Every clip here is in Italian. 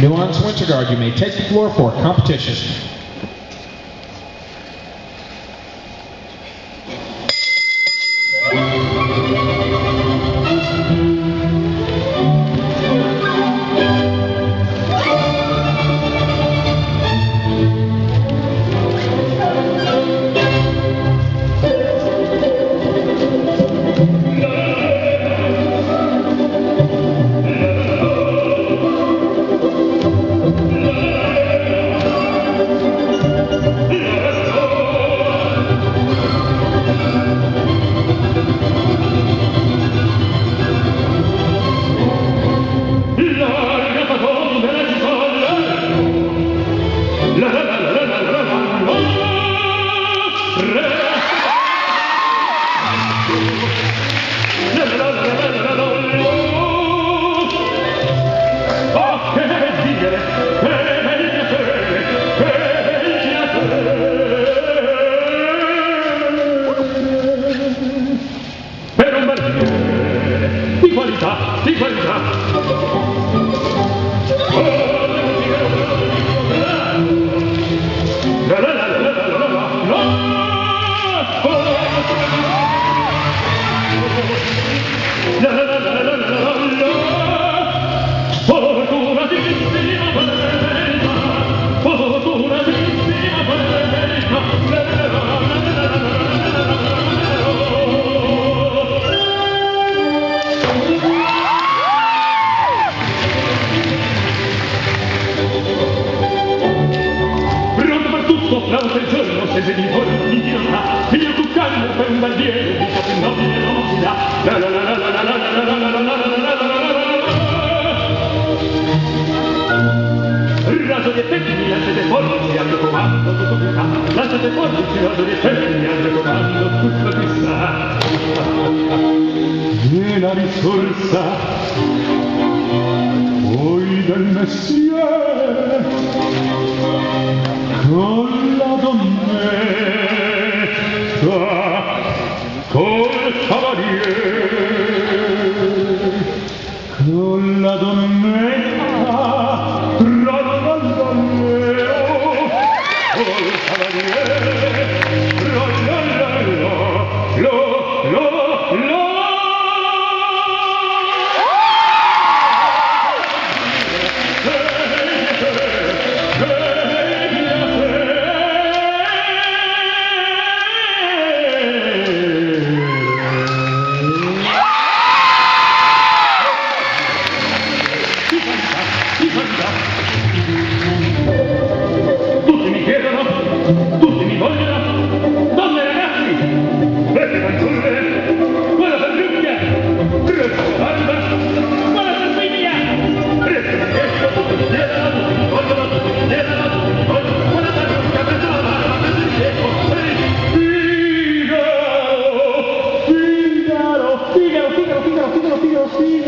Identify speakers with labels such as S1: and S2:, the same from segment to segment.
S1: Nuance Winterguard, you may take the floor for competition.
S2: Differenza, differenza. Tutto, flauta il giorno, se fuori di dirà, figlio tu canno per un bandiere, di capo nobile non si dà. La la la la la la la la la la la la la la la Raso di effetti, lasciate fuori, si hanno comando tutto qui sta. Lasciate fuori, raso di effetti, mi hanno comando tutto sta. E la risorsa, poi del mestiere, con con me.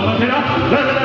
S2: Là,